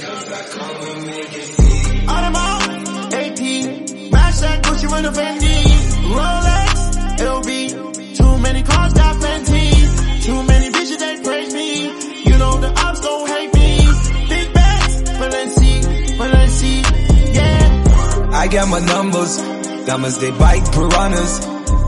cause I come and make got my numbers, diamonds they bite piranhas.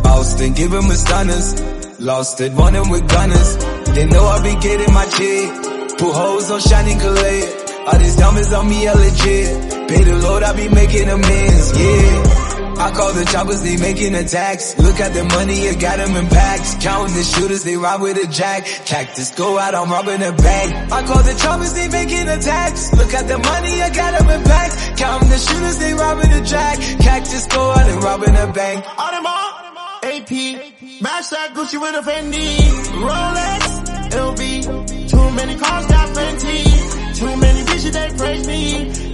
Austin give 'em a stunners, lost it running with gunners. They know I be getting my check, put hoes on shining Calais. All these diamonds on me are legit, pay the Lord I be making amends, yeah. I call the choppers, they making attacks. Look at the money, you got them in packs. Counting the shooters, they ride with a jack. Cactus go out, I'm robbing a bank. I call the choppers, they making attacks. Look at the money, I got them in packs. Counting the shooters, they robbing a jack. Cactus go out and robbing a bank. Audemars, AP, match that Gucci with a Fendi, Rolex, LV, too many cars got plenty, too many bitches they praise me,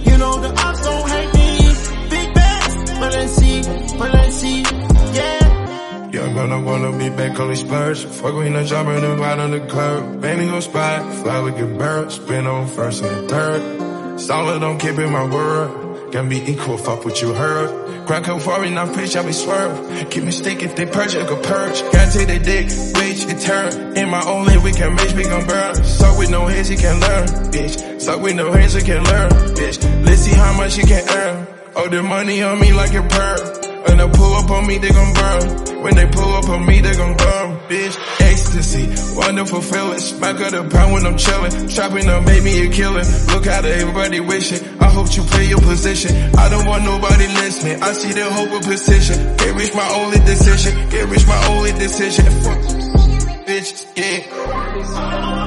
yeah. Young gonna wanna be back on the splurge. Fuck with no job and right on the curb. Baby go spot, fly with your bird. Spin on first and the third. Solid on keeping my word. Can be equal, fuck what you heard. Crack up foreign, I pitch, I be swerve. Keep me stick if they purge, I go purge. Can't take the dick, bitch, it turn. In my lane, we can match, we gon' burn. Suck with no hands, you can learn, bitch. Suck with no hands, you can learn, bitch. Let's see how much you can earn. Oh, the money on me like a pearl. They pull up on me, they gon' burn. When they pull up on me, they gon' burn, bitch. Ecstasy, wonderful feelings. Back of the pound when I'm chillin'. Trapping up, made me a killin'. Look how they everybody wishing. I hope you play your position. I don't want nobody listening. I see the hope of position. Can't reach my only decision. Can't reach my only decision. Fuck, bitch, yeah.